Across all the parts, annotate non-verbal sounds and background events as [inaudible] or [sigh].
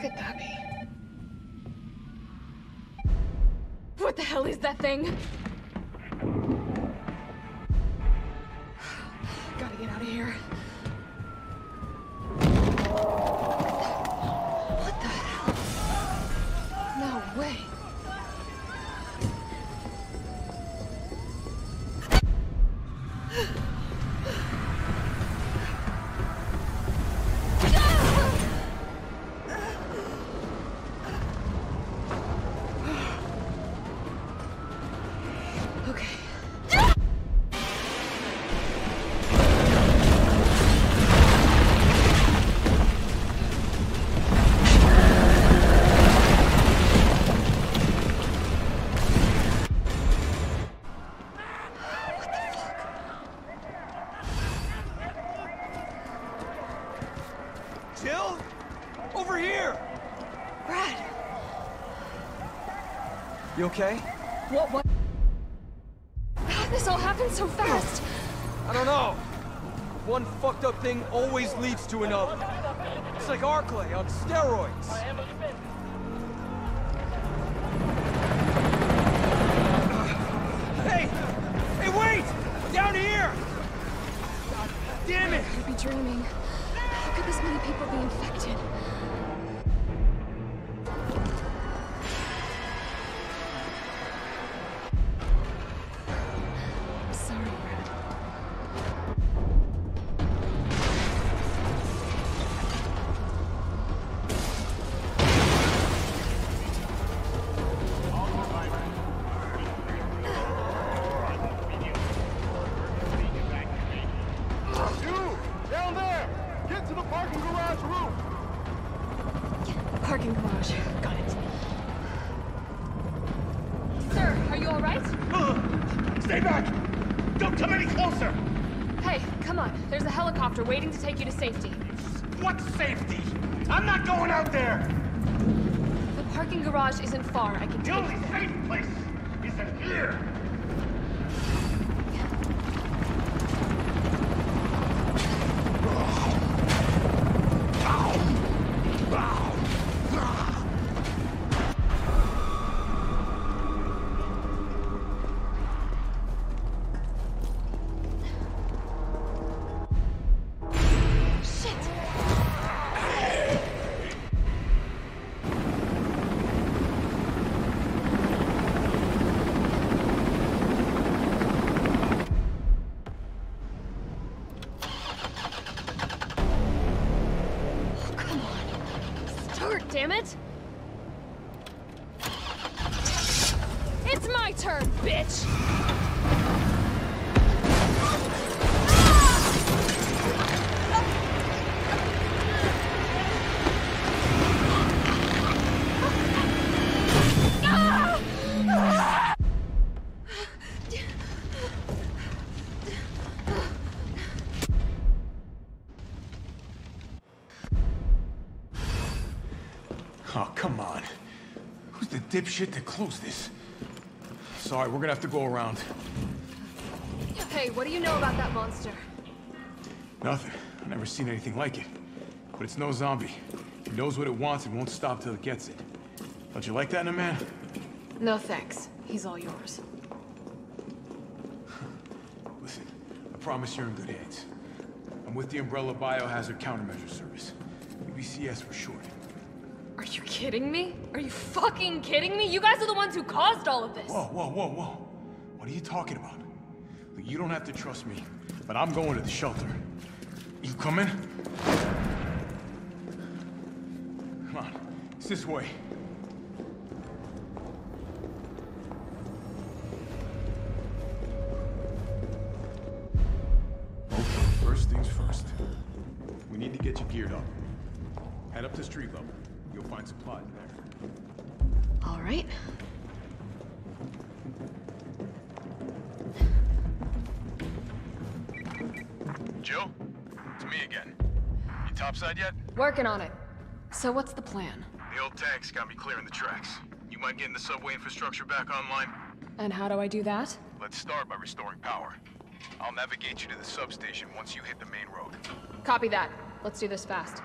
Could that be? What the hell is that thing? Over here! Brad! You okay? What, what? How'd this all happen so fast? I don't know. One fucked up thing always leads to another. It's like Arklay on steroids. Hey! Hey, wait! Down here! God damn it! I could be dreaming. Could this many people be infected? Dipshit that closed this? Sorry, we're gonna have to go around. Hey, what do you know about that monster? Nothing. I've never seen anything like it. But it's no zombie. It knows what it wants and won't stop till it gets it. Don't you like that in a man? No thanks. He's all yours. [laughs] Listen, I promise you're in good hands. I'm with the Umbrella Biohazard Countermeasure Service. UBCS for short. Are you kidding me? Are you fucking kidding me? You guys are the ones who caused all of this. Whoa, whoa, whoa, whoa. What are you talking about? Look, you don't have to trust me, but I'm going to the shelter. You coming? Come on, it's this way. First things first. We need to get you geared up. Head up to street level. You'll find supplies there. All right. Jill? It's me again. You topside yet? Working on it. So what's the plan? The old tanks got me clearing the tracks. You mind getting the subway infrastructure back online? And how do I do that? Let's start by restoring power. I'll navigate you to the substation once you hit the main road. Copy that. Let's do this fast.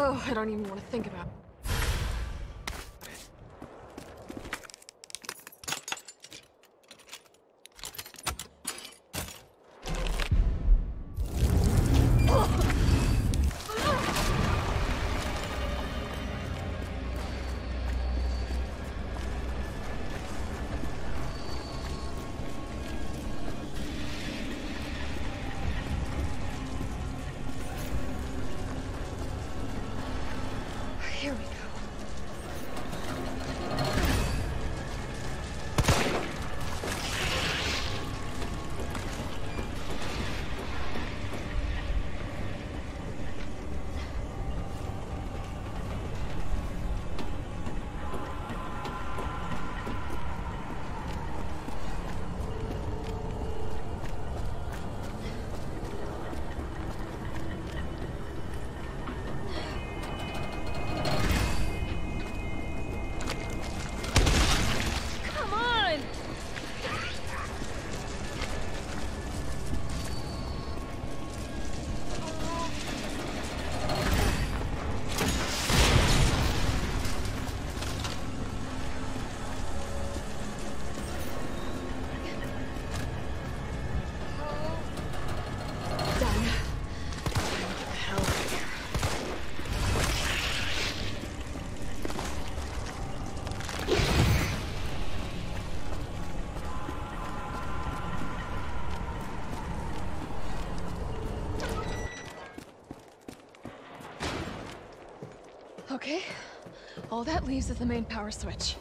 Oh, I don't even want to think about. Here All that leaves is the main power switch.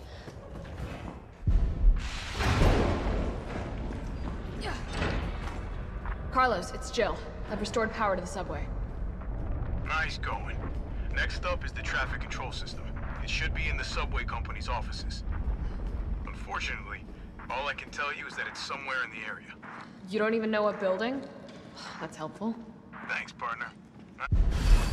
Carlos, it's Jill. I've restored power to the subway. Nice going. Next up is the traffic control system. It should be in the subway company's offices. Unfortunately, all I can tell you is that it's somewhere in the area. You don't even know what building? [sighs] That's helpful. Thanks, partner. You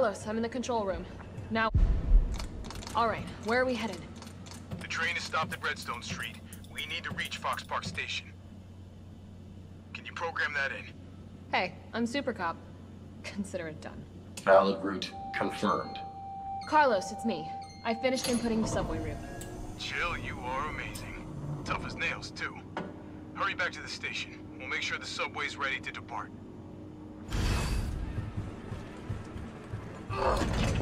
Carlos, I'm in the control room. Now... Alright, where are we headed? The train is stopped at Redstone Street. We need to reach Fox Park Station. Can you program that in? Hey, I'm Super Cop. Consider it done. Valid route confirmed. Carlos, it's me. I finished inputting the subway route. Jill, you are amazing. Tough as nails, too. Hurry back to the station. We'll make sure the subway's ready to depart. On,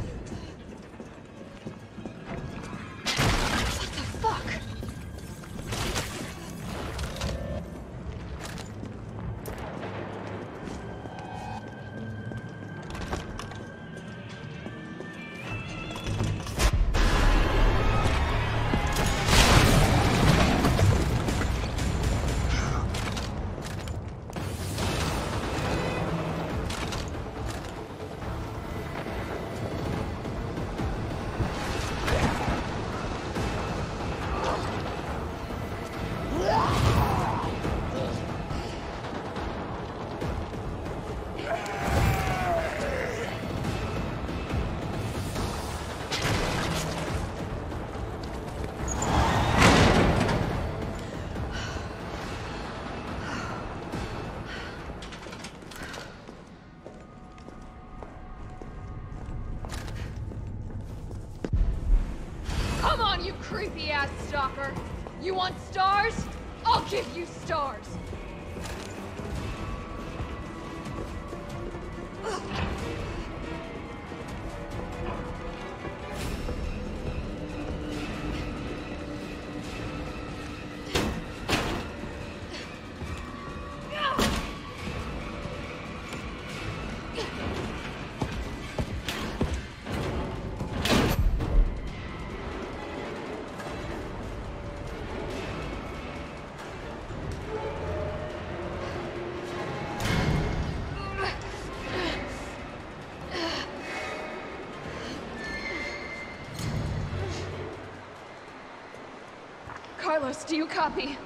Carlos, do you copy?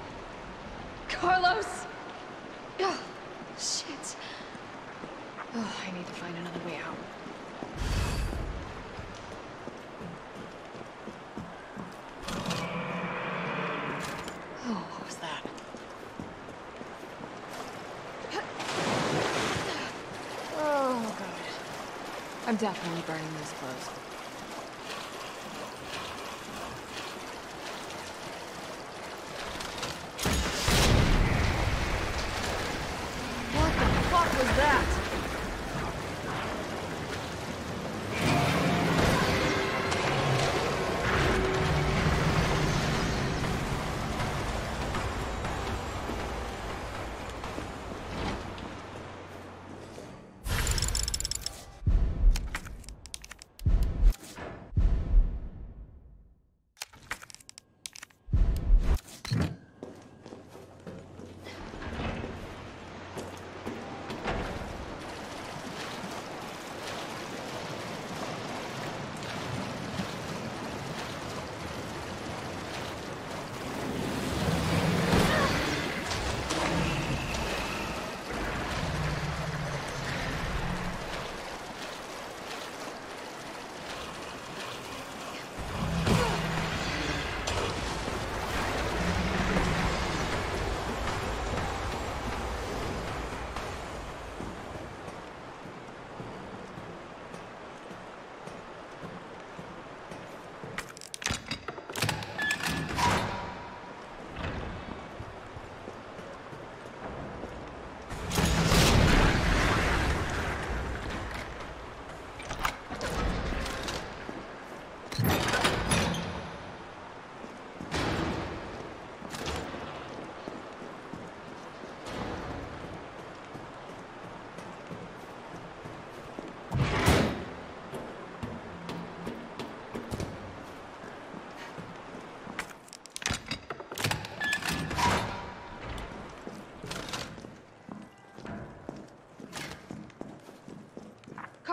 Carlos! Oh, shit. Oh, I need to find another way out. Oh, what was that? Oh, God. I'm definitely burning these clothes.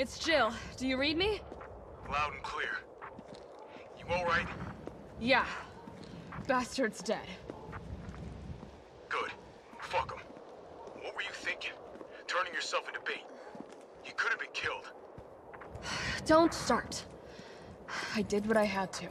It's Jill. Do you read me? Loud and clear. You alright? Yeah. Bastard's dead. Good. Fuck him. What were you thinking? Turning yourself into bait. You could have been killed. [sighs] Don't start. I did what I had to.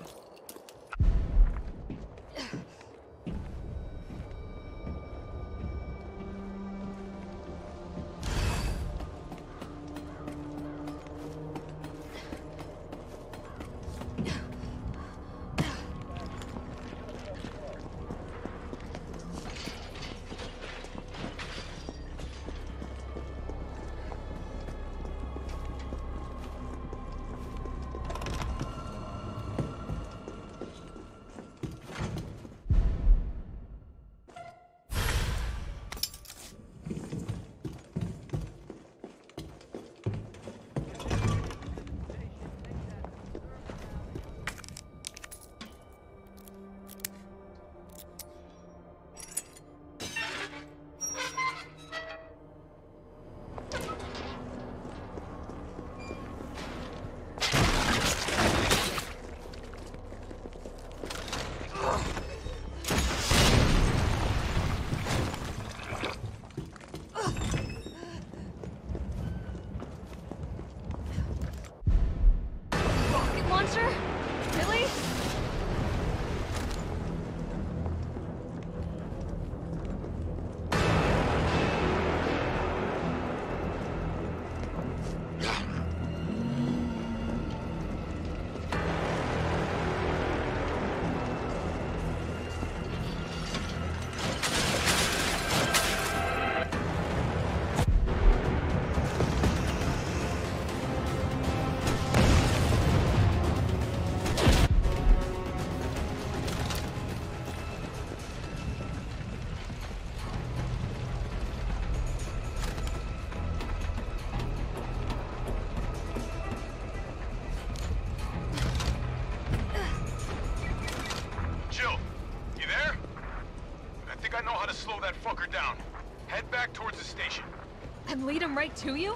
And lead him right to you?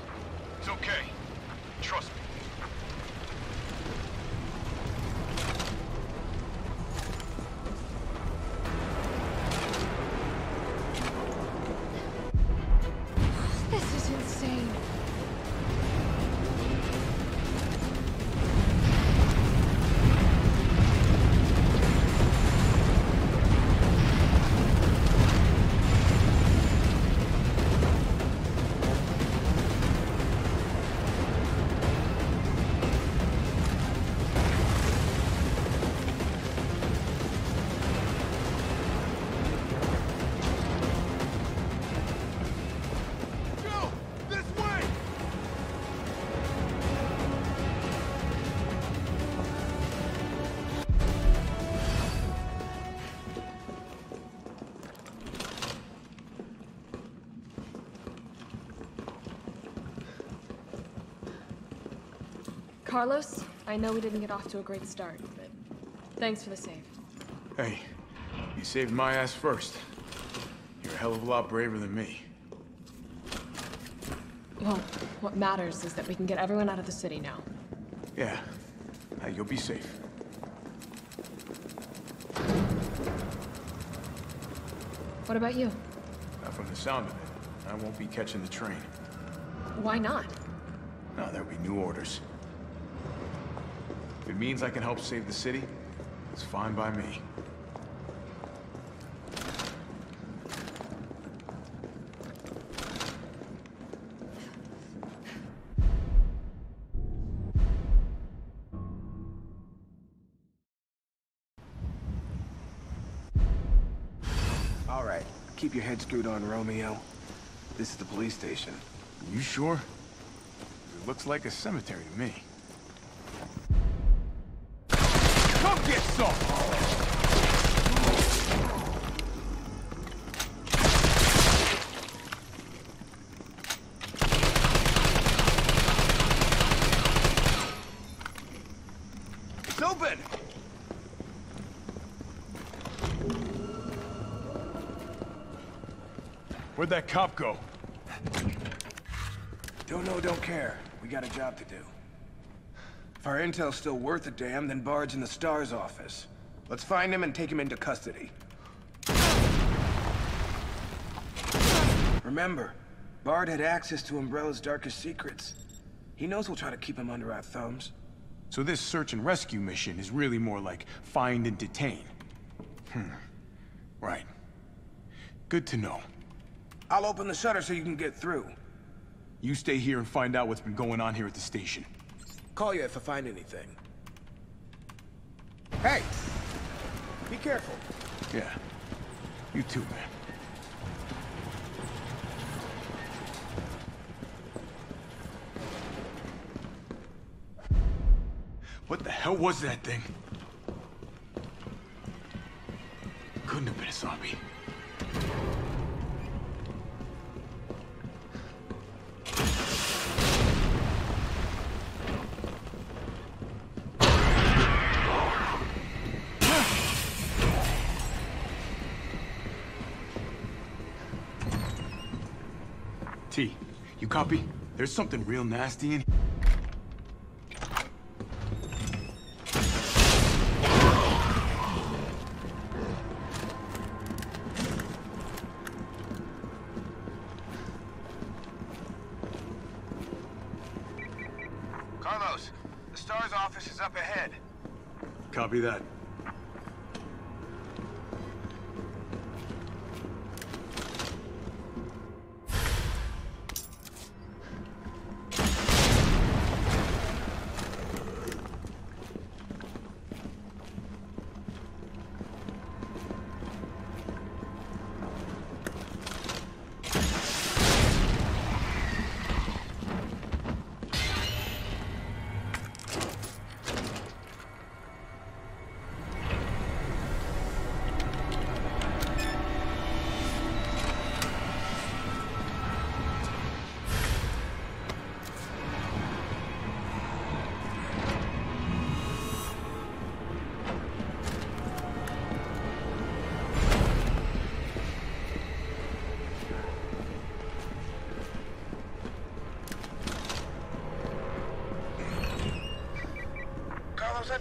It's okay. Carlos, I know we didn't get off to a great start, but thanks for the save. Hey, you saved my ass first. You're a hell of a lot braver than me. Well, what matters is that we can get everyone out of the city now. Yeah. Hey, you'll be safe. What about you? Not from the sound of it. I won't be catching the train. Why not? No, there'll be new orders. If it means I can help save the city, it's fine by me. All right, keep your head screwed on, Romeo. This is the police station. You sure? It looks like a cemetery to me. Come! It's open! Where'd that cop go? Don't know, don't care. We got a job to do. If our intel's still worth a damn, then Brad's in the STARS office. Let's find him and take him into custody. Remember, Bard had access to Umbrella's darkest secrets. He knows we'll try to keep him under our thumbs. So this search and rescue mission is really more like find and detain. Hmm. Right. Good to know. I'll open the shutter so you can get through. You stay here and find out what's been going on here at the station. Call you if I find anything. Hey! Be careful. Yeah. You too, man. What the hell was that thing? Couldn't have been a zombie. Copy? There's something real nasty in Carlos,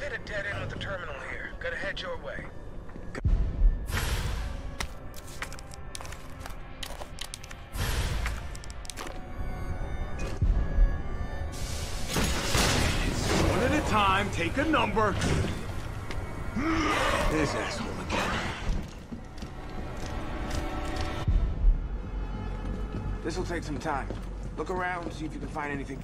I've hit a dead end with the terminal here. Gotta head your way. One at a time, take a number. This asshole again. This'll take some time. Look around, see if you can find anything.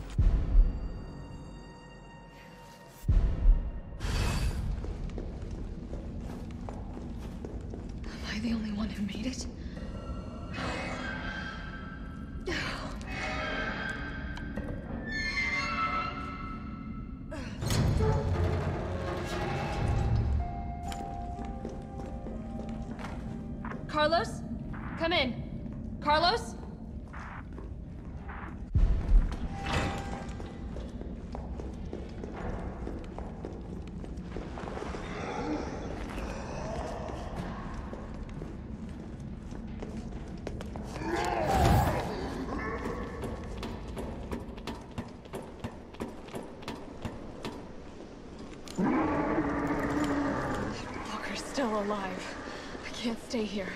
Alive. I can't stay here.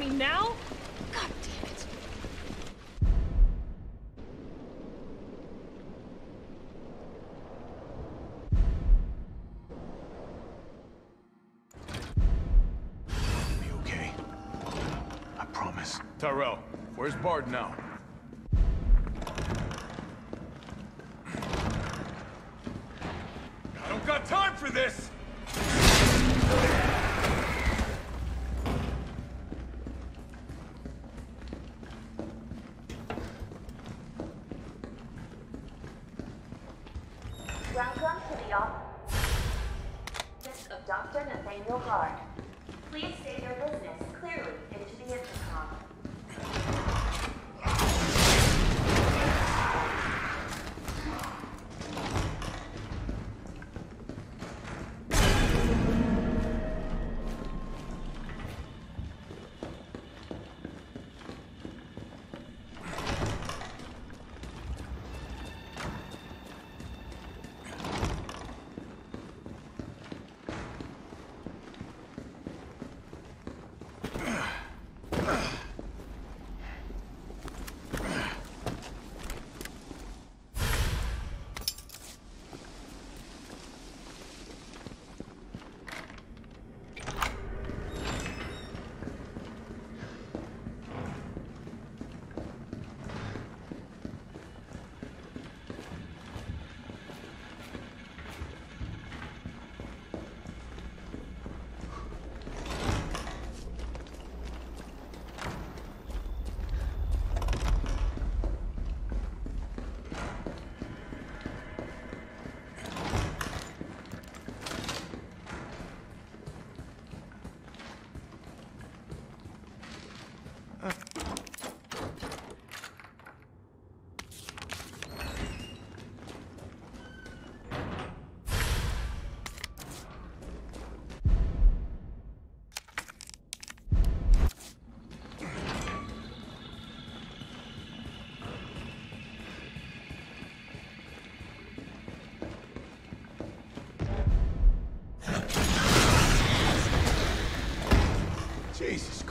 Me now?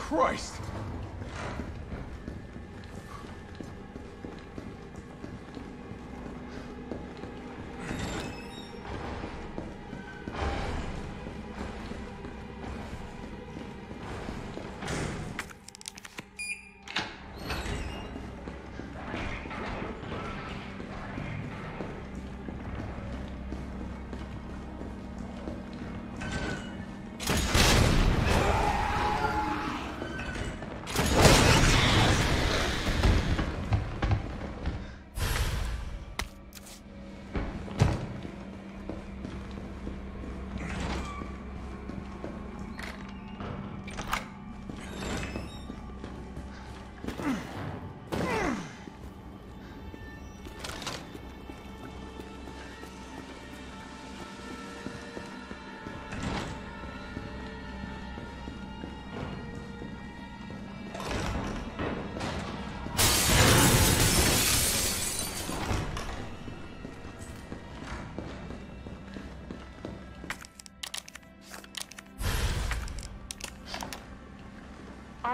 Christ!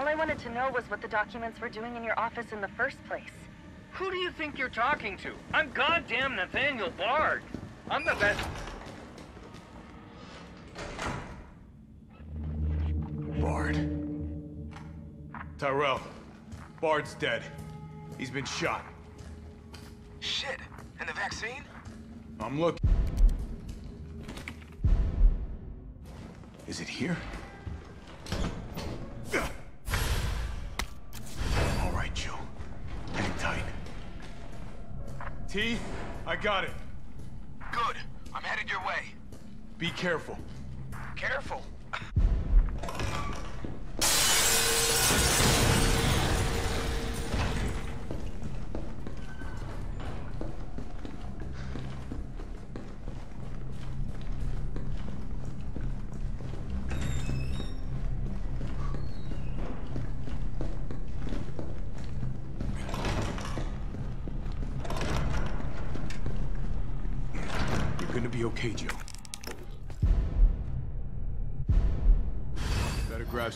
All I wanted to know was what the documents were doing in your office in the first place. Who do you think you're talking to? I'm goddamn Nathaniel Bard. I'm the best. Bard. Tyrell. Bard's dead. He's been shot. Shit. And the vaccine? I'm looking. Is it here? I got it. Good. I'm headed your way. Be careful. Careful.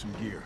Some gear.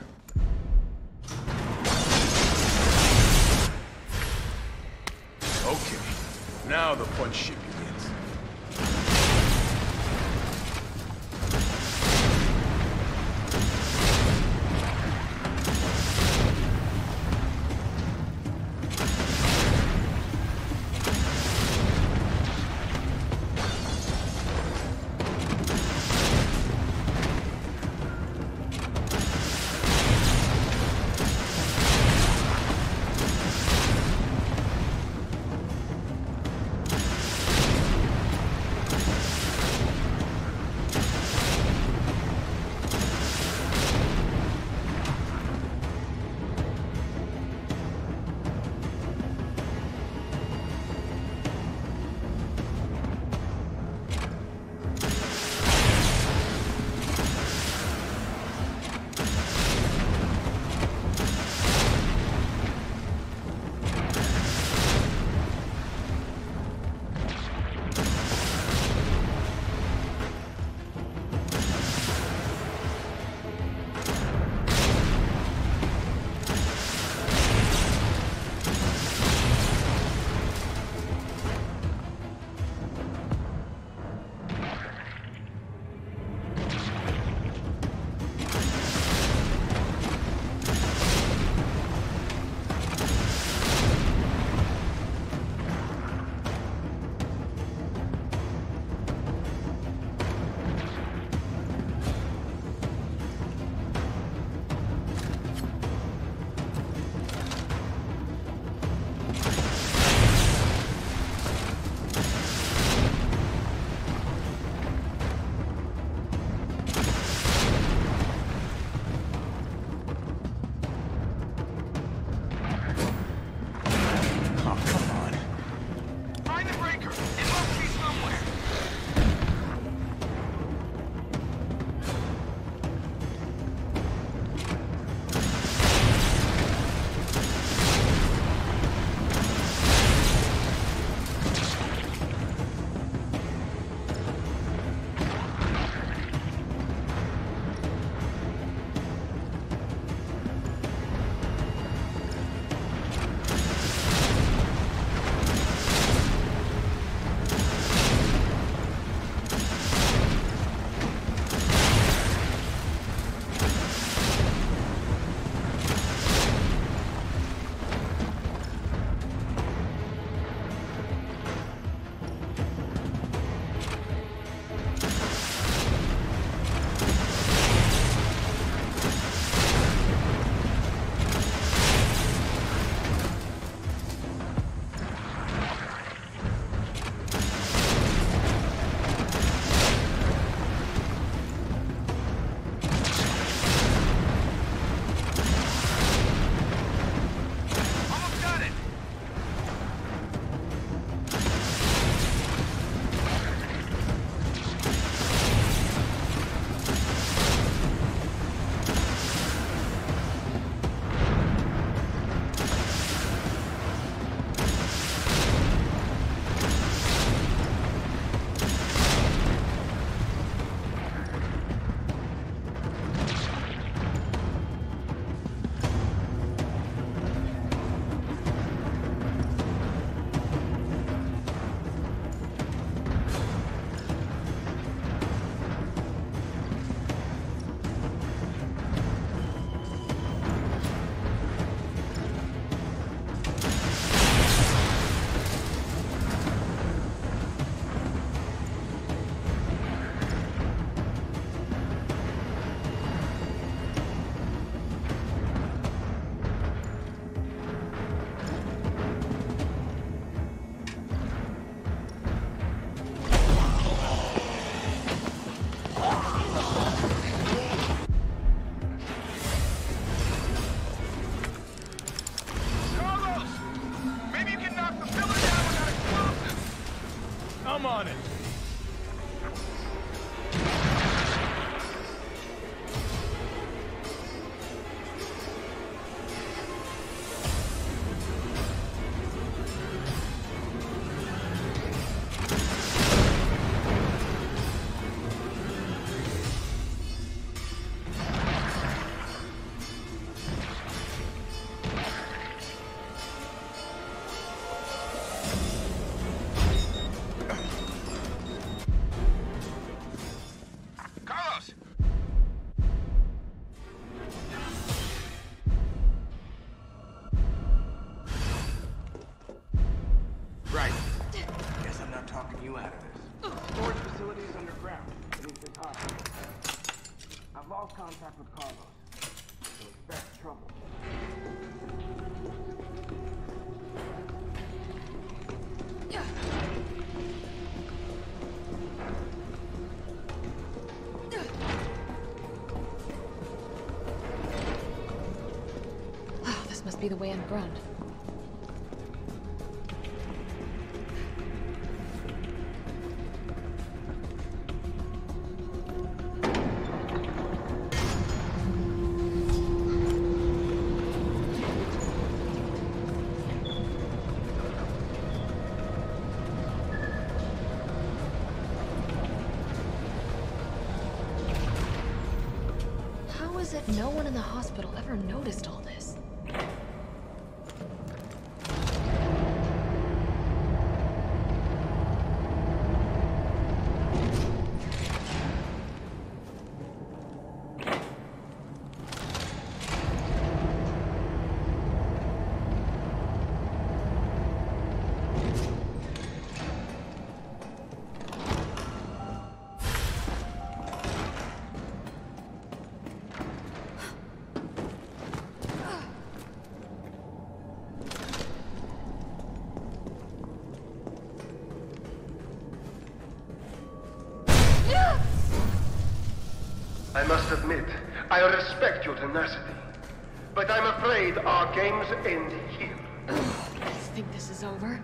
Contact with Carlos, so expect trouble. Oh, this must be the way underground. How tenacity. But I'm afraid our games end here. [sighs] I think this is over.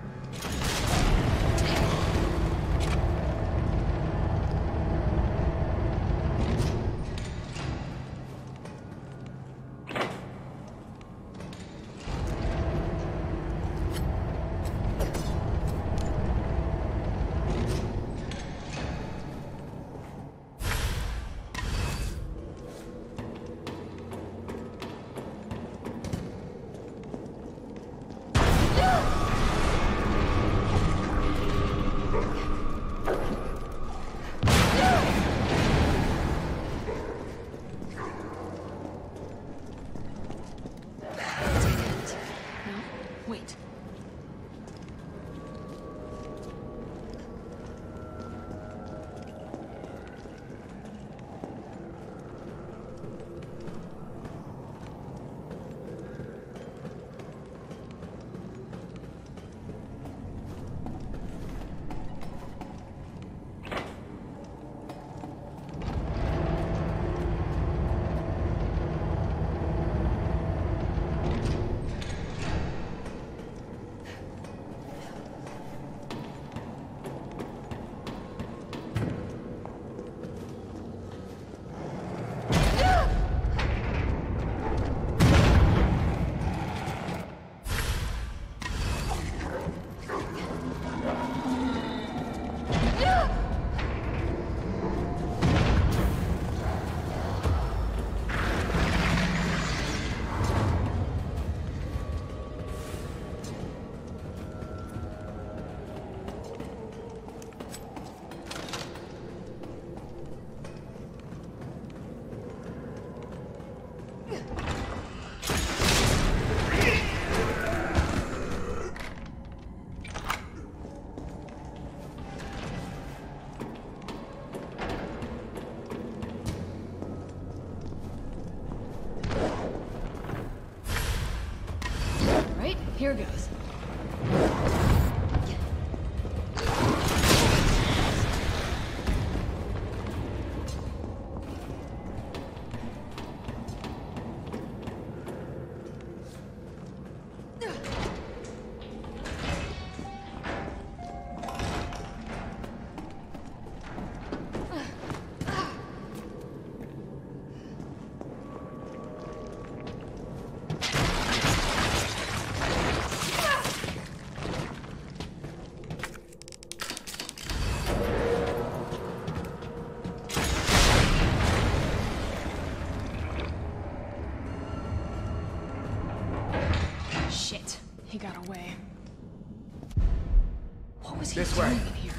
He This doing way. here?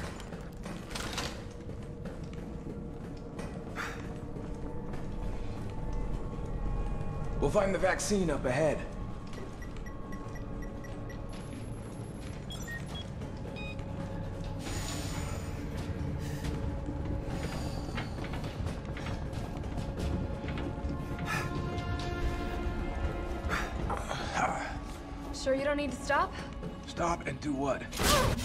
We'll find the vaccine up ahead. Sure you don't need to stop? Stop and do what? [gasps] [gasps]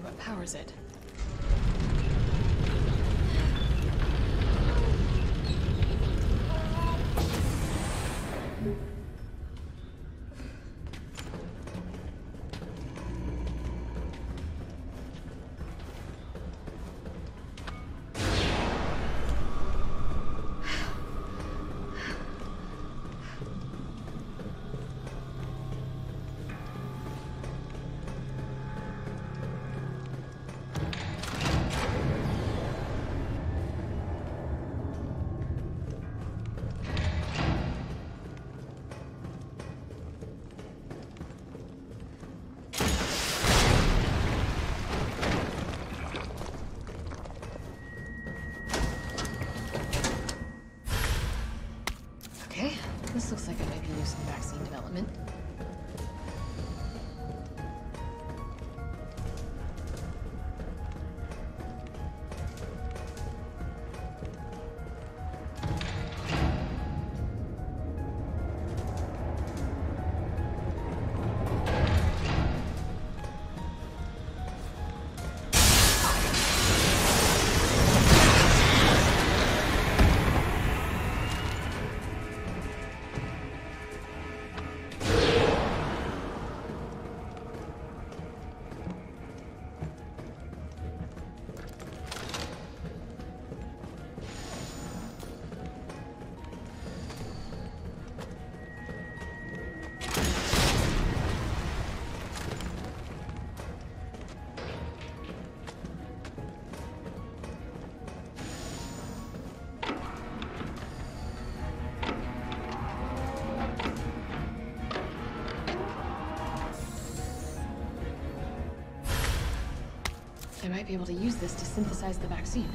what powers it. Be able to use this to synthesize the vaccine.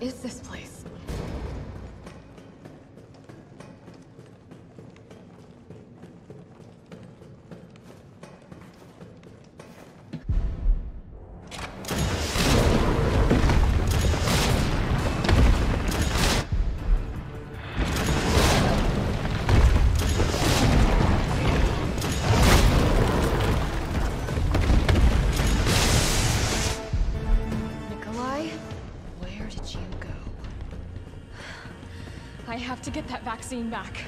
Is this have to get that vaccine back.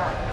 All